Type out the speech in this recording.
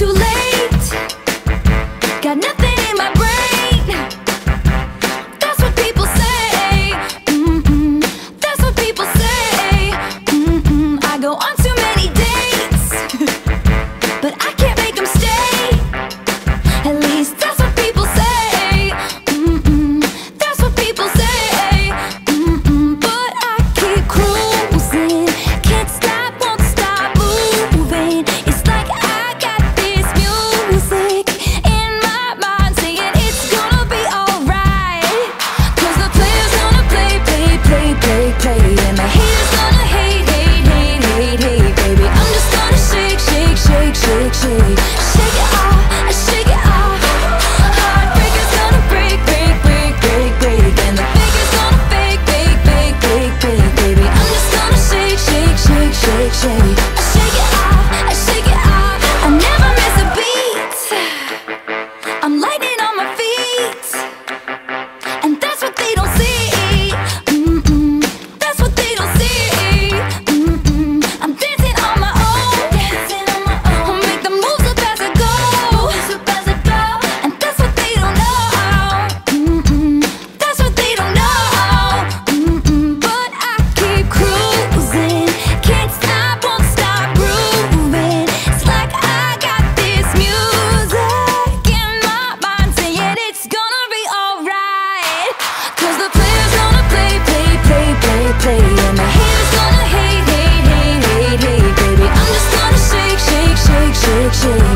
too late. Shake it. friction